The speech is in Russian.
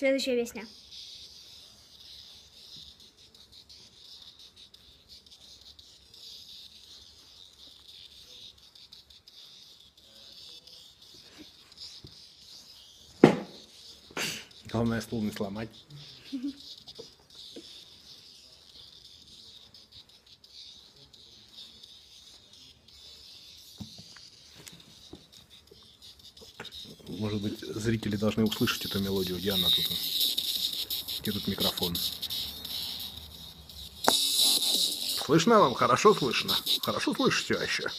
Следующая песня. Главное стул не сломать. Может быть, зрители должны услышать эту мелодию. Где она тут? Где тут микрофон? Слышно вам? Хорошо слышно? Хорошо слышите вообще?